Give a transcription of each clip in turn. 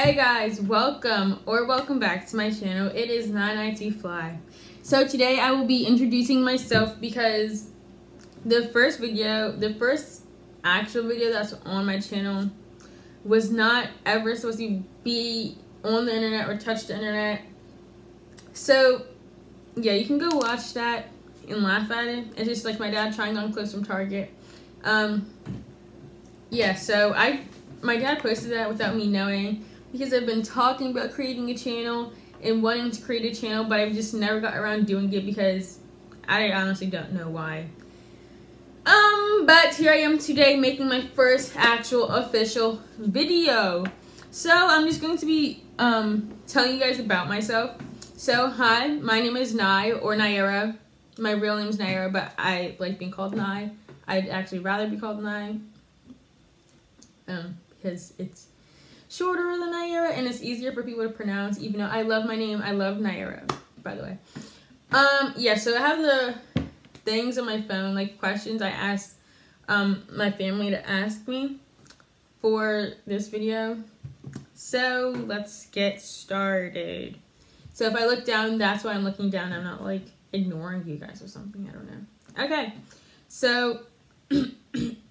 Hey guys, welcome or welcome back to my channel. It is 9IT Fly. So today I will be introducing myself because the first video, the first actual video that's on my channel was not ever supposed to be on the internet or touch the internet. So yeah, you can go watch that and laugh at it. It's just like my dad trying on clothes from Target. Um, yeah, so I my dad posted that without me knowing because I've been talking about creating a channel and wanting to create a channel, but I've just never got around doing it because I honestly don't know why. Um, but here I am today making my first actual official video. So I'm just going to be um telling you guys about myself. So hi, my name is Nai or Naira. My real name is Naira, but I like being called Nai. I'd actually rather be called Nai. Um, because it's shorter than Naira and it's easier for people to pronounce, even though I love my name. I love Naira, by the way. Um, yeah, so I have the things on my phone, like questions I asked um, my family to ask me for this video. So let's get started. So if I look down, that's why I'm looking down. I'm not like ignoring you guys or something. I don't know. Okay, so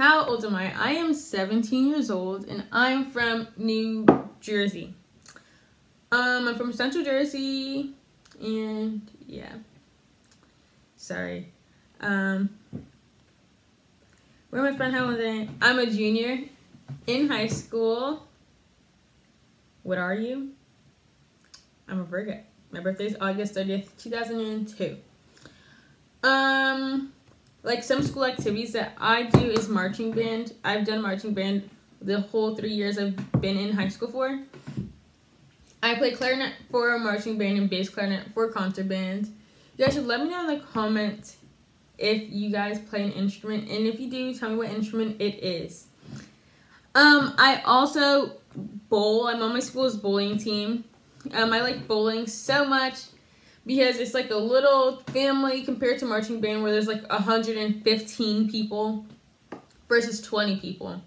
How old am I? I am 17 years old and I'm from New Jersey. Um, I'm from Central Jersey and yeah. Sorry. Um, where my friend? How old am I? I'm a junior in high school. What are you? I'm a Virgo. My birthday is August 30th, 2002. Um, like some school activities that I do is marching band. I've done marching band the whole three years I've been in high school for. I play clarinet for a marching band and bass clarinet for concert band. You guys should let me know in the comments if you guys play an instrument and if you do, tell me what instrument it is. Um, I also bowl. I'm on my school's bowling team. Um, I like bowling so much because it's like a little family compared to marching band where there's like 115 people versus 20 people.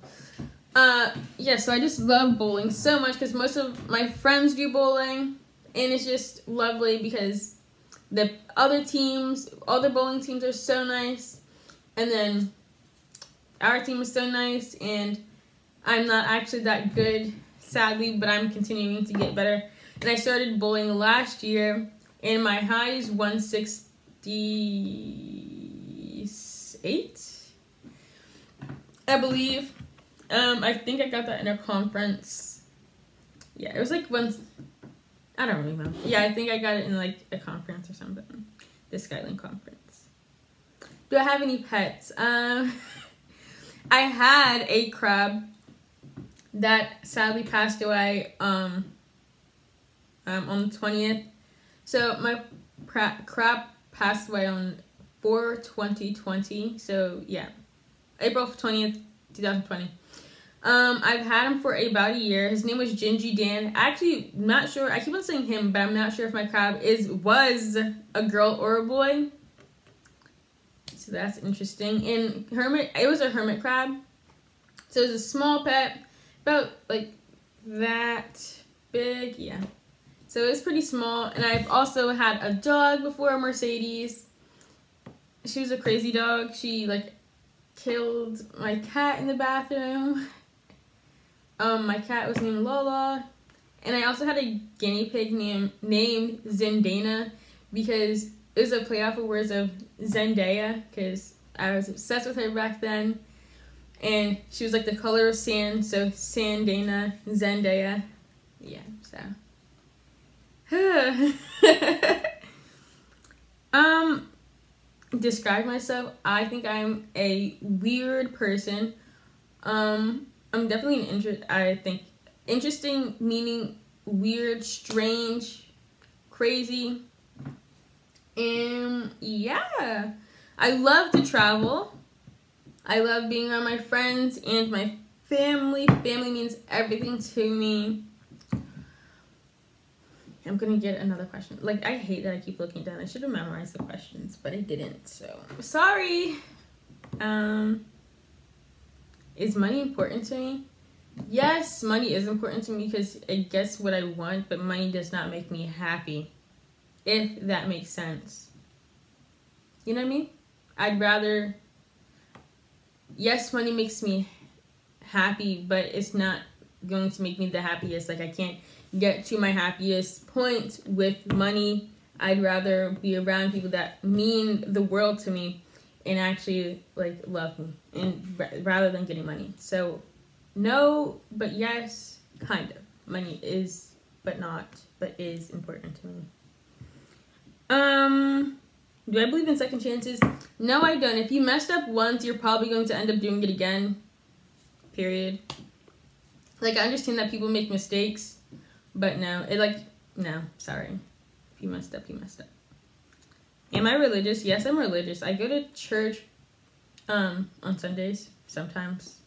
Uh, yeah, so I just love bowling so much because most of my friends do bowling, and it's just lovely because the other teams, other bowling teams are so nice, and then our team is so nice, and I'm not actually that good, sadly, but I'm continuing to get better. And I started bowling last year, and my high is 168 i believe um i think i got that in a conference. Yeah it was like one i don't really yeah i think i got it in like a conference or something. The skyline conference. Do i have any pets? Um i had a crab that sadly passed away um, um on the 20th so my crab passed away on 4 2020. So yeah, April 20th, 2020. Um, I've had him for about a year. His name was Gingy Dan. Actually, not sure. I keep on saying him, but I'm not sure if my crab is was a girl or a boy. So that's interesting. And hermit, it was a hermit crab. So it was a small pet, about like that big. Yeah. So it's pretty small. And I've also had a dog before, Mercedes. She was a crazy dog. She like killed my cat in the bathroom. Um, my cat was named Lola. And I also had a guinea pig named named Zendana because it was a play off of words of Zendaya because I was obsessed with her back then. And she was like the color of sand, so Sandana, Zendaya. Yeah, so. um, describe myself. I think I'm a weird person. Um, I'm definitely an interest. I think interesting meaning weird, strange, crazy. And yeah, I love to travel. I love being around my friends and my family. Family means everything to me. I'm gonna get another question. Like I hate that I keep looking down. I should have memorized the questions, but I didn't. So sorry. Um, is money important to me? yes, money is important to me because it gets what I want, but money does not make me happy. If that makes sense. You know what I mean? I'd rather yes, money makes me happy, but it's not going to make me the happiest. Like I can't get to my happiest point with money. I'd rather be around people that mean the world to me and actually like love me and rather than getting money. So no, but yes, kind of. Money is but not but is important to me. Um do I believe in second chances? No, I don't. If you messed up once, you're probably going to end up doing it again. Period. Like I understand that people make mistakes, but no, it like no, sorry. You messed up, you messed up. Am I religious? Yes, I'm religious. I go to church um on Sundays sometimes.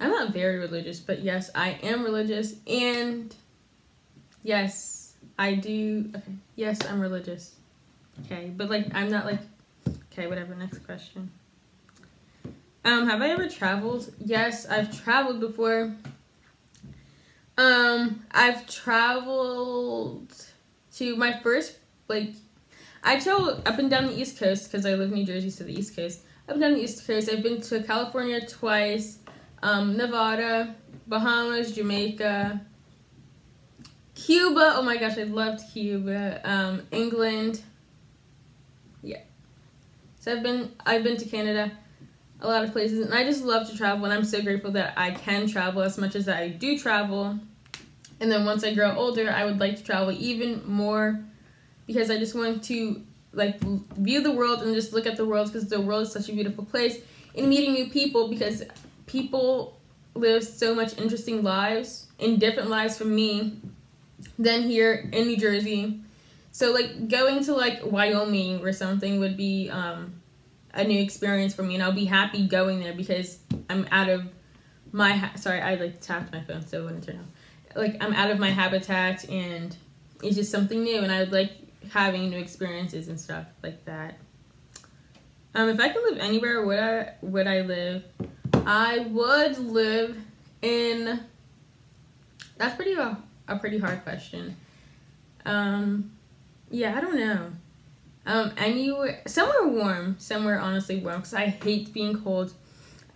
I'm not very religious, but yes, I am religious and yes, I do okay. Yes, I'm religious. Okay, but like I'm not like okay, whatever, next question. Um, have I ever traveled? Yes, I've traveled before. Um, I've traveled to my first like I traveled up and down the East Coast because I live in New Jersey, so the East Coast. Up and down the East Coast, I've been to California twice, um, Nevada, Bahamas, Jamaica, Cuba. Oh my gosh, I loved Cuba. Um, England. Yeah. So I've been I've been to Canada a lot of places and I just love to travel and I'm so grateful that I can travel as much as I do travel. And then once I grow older, I would like to travel even more because I just want to like view the world and just look at the world because the world is such a beautiful place and meeting new people because people live so much interesting lives and different lives from me than here in New Jersey. So like going to like Wyoming or something would be um a new experience for me and I'll be happy going there because I'm out of my ha- sorry I like tapped my phone so it wouldn't turn off like I'm out of my habitat and it's just something new and I like having new experiences and stuff like that um if I could live anywhere would I would I live I would live in that's pretty a, a pretty hard question um yeah I don't know um, anywhere, somewhere warm, somewhere honestly warm, because I hate being cold.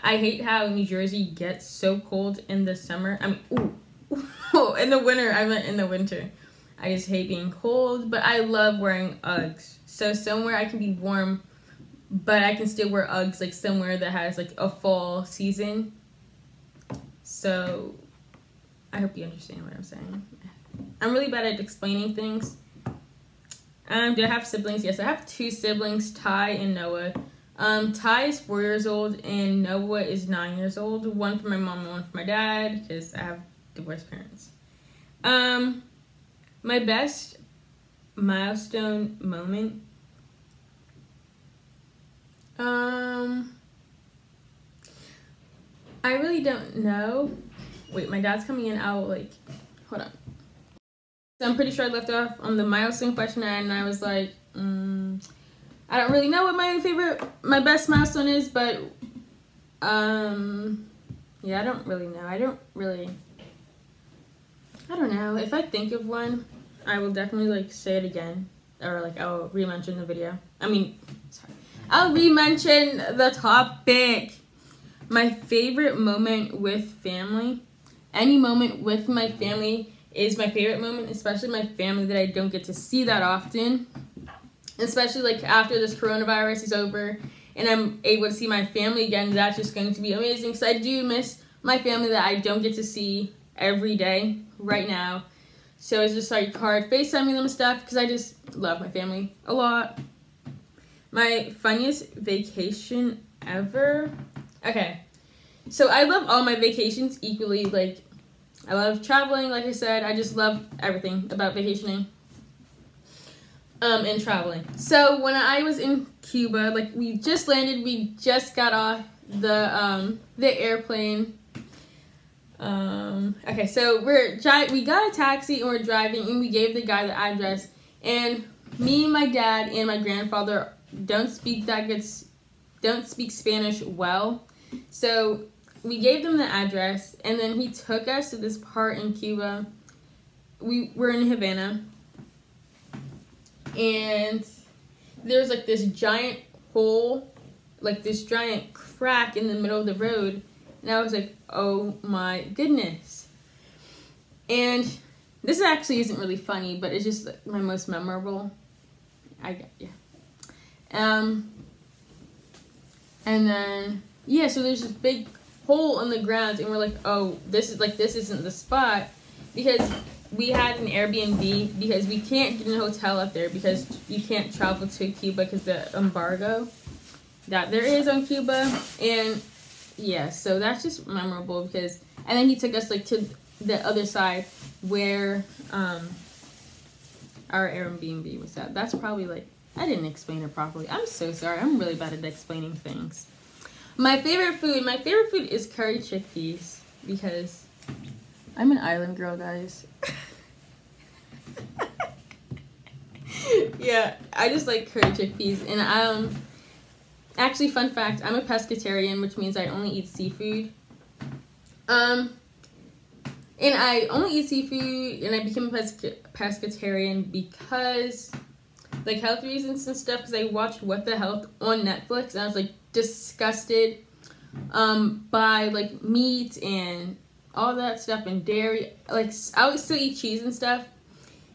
I hate how New Jersey gets so cold in the summer. I mean, ooh, in the winter. I meant in the winter. I just hate being cold, but I love wearing Uggs. So somewhere I can be warm, but I can still wear Uggs, like somewhere that has like a fall season. So I hope you understand what I'm saying. I'm really bad at explaining things. Um, do I have siblings? Yes, I have two siblings, Ty and Noah. Um, Ty is four years old and Noah is nine years old. One for my mom and one for my dad because I have divorced parents. Um, my best milestone moment. Um, I really don't know. Wait, my dad's coming in. I'll like, hold on. So I'm pretty sure I left off on the milestone question, and I was like, mm, I don't really know what my favorite, my best milestone is, but um, yeah, I don't really know. I don't really, I don't know. If I think of one, I will definitely like say it again, or like I'll re-mention the video. I mean, sorry, I'll re-mention the topic. My favorite moment with family, any moment with my family is my favorite moment, especially my family that I don't get to see that often. Especially like after this coronavirus is over and I'm able to see my family again, that's just going to be amazing because I do miss my family that I don't get to see every day right now. So it's just like hard FaceTiming them stuff because I just love my family a lot. My funniest vacation ever. Okay. So I love all my vacations equally. Like I love traveling, like I said. I just love everything about vacationing um, and traveling. So when I was in Cuba, like we just landed, we just got off the um, the airplane. Um, okay, so we're we got a taxi and we're driving, and we gave the guy the address. And me, my dad, and my grandfather don't speak that good, don't speak Spanish well. So we gave them the address, and then he took us to this part in Cuba. We were in Havana, and there's like this giant hole, like this giant crack in the middle of the road, and I was like, oh my goodness. And this actually isn't really funny, but it's just my most memorable. I yeah. Um. And then yeah, so there's this big hole in the ground, and we're like, oh, this is like this isn't the spot because we had an Airbnb because we can't get a hotel up there because you can't travel to Cuba because the embargo that there is on Cuba, and yeah, so that's just memorable because and then he took us like to the other side where um our Airbnb was at. That's probably like I didn't explain it properly. I'm so sorry. I'm really bad at explaining things. My favorite food, my favorite food is curry chickpeas because I'm an island girl, guys. yeah, I just like curry chickpeas and I um actually fun fact, I'm a pescatarian, which means I only eat seafood. Um and I only eat seafood and I became a pesca- pescatarian because like health reasons and stuff because I watched What the Health on Netflix and I was like disgusted um, by like meat and all that stuff and dairy. Like I would still eat cheese and stuff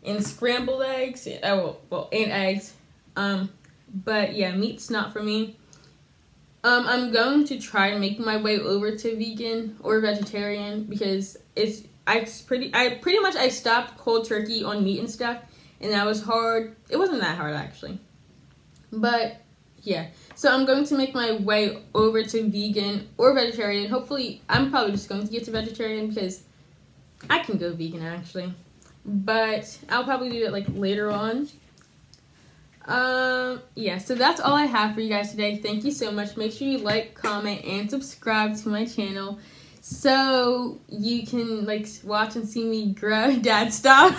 and scrambled eggs. Oh well, and eggs. Um, but yeah, meat's not for me. Um, I'm going to try and make my way over to vegan or vegetarian because it's I pretty I pretty much I stopped cold turkey on meat and stuff and that was hard. It wasn't that hard actually. But yeah. So I'm going to make my way over to vegan or vegetarian. Hopefully, I'm probably just going to get to vegetarian because I can go vegan actually. But I'll probably do it like later on. Um, yeah, so that's all I have for you guys today. Thank you so much. Make sure you like, comment, and subscribe to my channel so you can like watch and see me grow. Dad, stop.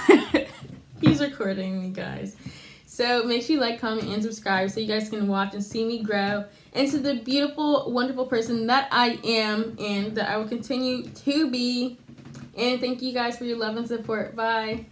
He's recording me, guys. So make sure you like, comment, and subscribe so you guys can watch and see me grow into the beautiful, wonderful person that I am and that I will continue to be. And thank you guys for your love and support. Bye.